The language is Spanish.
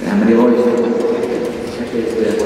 Family voice.